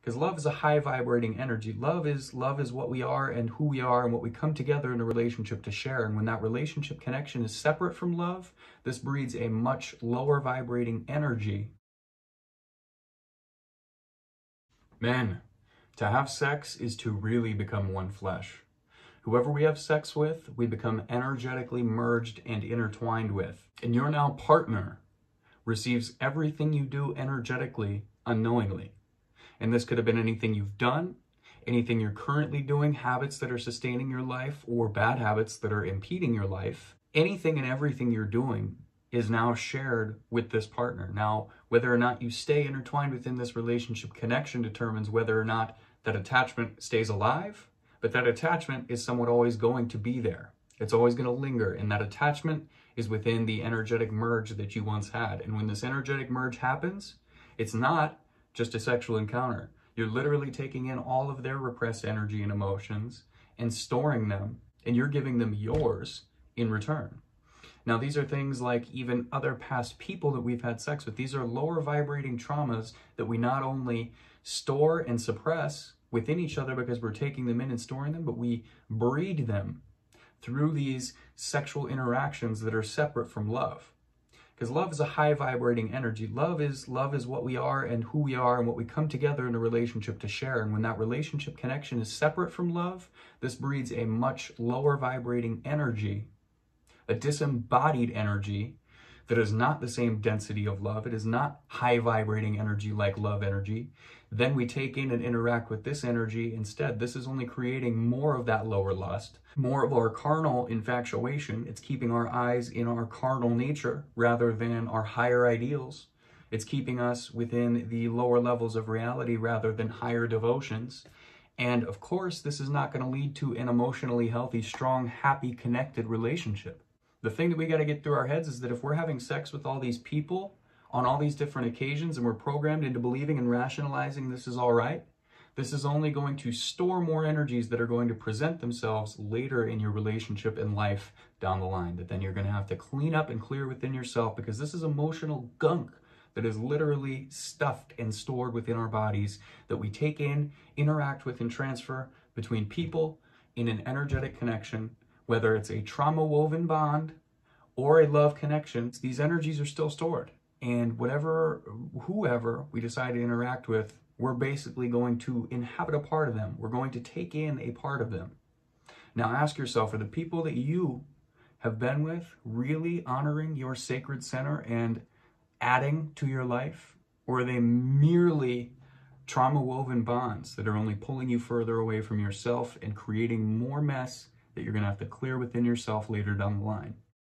Because love is a high vibrating energy. Love is love is what we are and who we are and what we come together in a relationship to share. And when that relationship connection is separate from love, this breeds a much lower vibrating energy. Men, to have sex is to really become one flesh. Whoever we have sex with, we become energetically merged and intertwined with. And your now partner receives everything you do energetically unknowingly. And this could have been anything you've done, anything you're currently doing, habits that are sustaining your life, or bad habits that are impeding your life. Anything and everything you're doing is now shared with this partner. Now, whether or not you stay intertwined within this relationship connection determines whether or not that attachment stays alive, but that attachment is somewhat always going to be there. It's always going to linger, and that attachment is within the energetic merge that you once had. And when this energetic merge happens, it's not just a sexual encounter. You're literally taking in all of their repressed energy and emotions and storing them, and you're giving them yours in return. Now, these are things like even other past people that we've had sex with. These are lower vibrating traumas that we not only store and suppress within each other because we're taking them in and storing them, but we breed them through these sexual interactions that are separate from love because love is a high vibrating energy. Love is love is what we are and who we are and what we come together in a relationship to share. And when that relationship connection is separate from love this breeds a much lower vibrating energy a disembodied energy that is not the same density of love it is not high vibrating energy like love energy then we take in and interact with this energy instead. This is only creating more of that lower lust, more of our carnal infatuation. It's keeping our eyes in our carnal nature rather than our higher ideals. It's keeping us within the lower levels of reality rather than higher devotions. And of course, this is not going to lead to an emotionally healthy, strong, happy, connected relationship. The thing that we got to get through our heads is that if we're having sex with all these people on all these different occasions and we're programmed into believing and rationalizing this is all right, this is only going to store more energies that are going to present themselves later in your relationship and life down the line that then you're going to have to clean up and clear within yourself because this is emotional gunk that is literally stuffed and stored within our bodies that we take in, interact with, and transfer between people in an energetic connection, whether it's a trauma woven bond or a love connection, these energies are still stored and whatever, whoever we decide to interact with, we're basically going to inhabit a part of them. We're going to take in a part of them. Now ask yourself, are the people that you have been with really honoring your sacred center and adding to your life? Or are they merely trauma woven bonds that are only pulling you further away from yourself and creating more mess that you're going to have to clear within yourself later down the line?